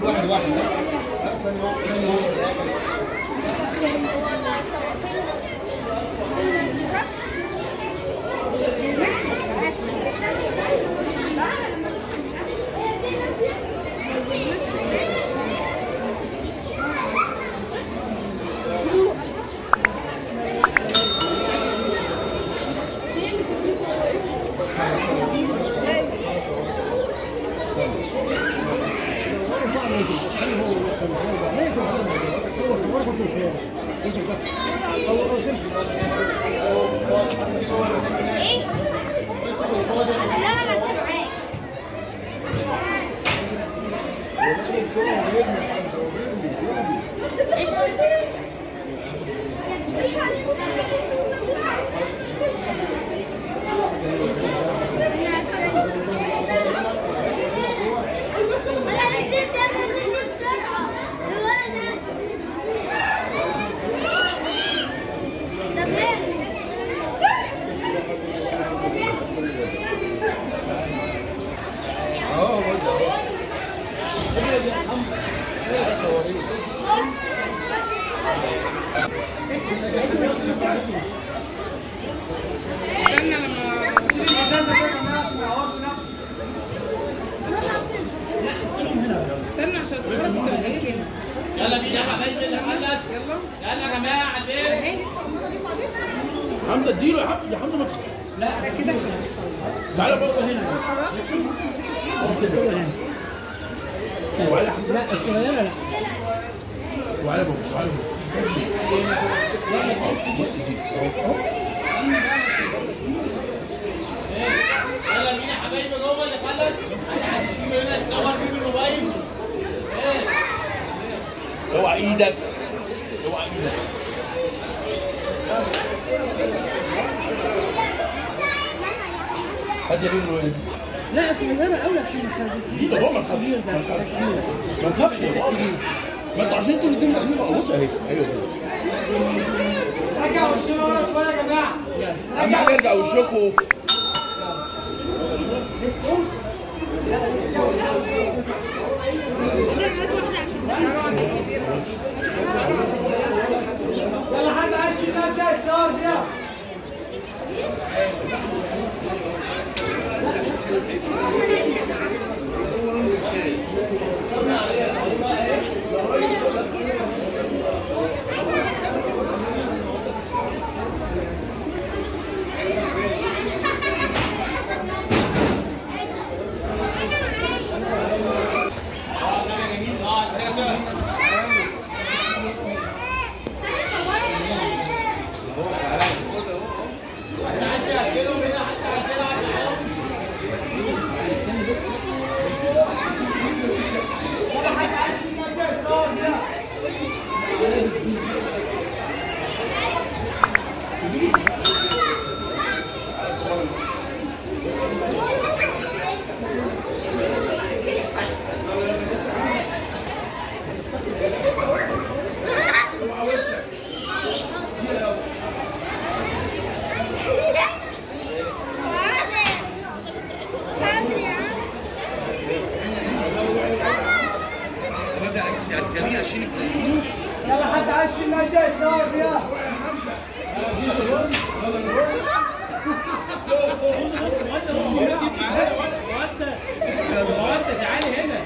Thank you. استنى لما تشيل الازازه عشان ما يعورش نفسه استنى عشان هنا يلا بينا يا حبايبي اللي خلص يلا يا جماعة اديله يا حمزة يا حمزة ما لا كده عشان تعالى بره هنا. ما تحركش عشان لا الصغيرة لا وعلى بابا وعلى يا حبايبي جوه اللي خلص هنجيب هنا الصور فيه بالموبايل اوعى إيدك اوعى إيدك هات يا وين لا صغيرة قوي عشان يخليك دي ده ما تخافش ما تخافش ما تخافش يا بابا ما أنتوا عشان أنتوا الاثنين داخلين في اهي أيوه رجع وشنا ورا شوية يا جماعة حاجة ارجع وشكوا يلا حد عايش يلا حد عايش هنا زي تصور بيها تعالي هنا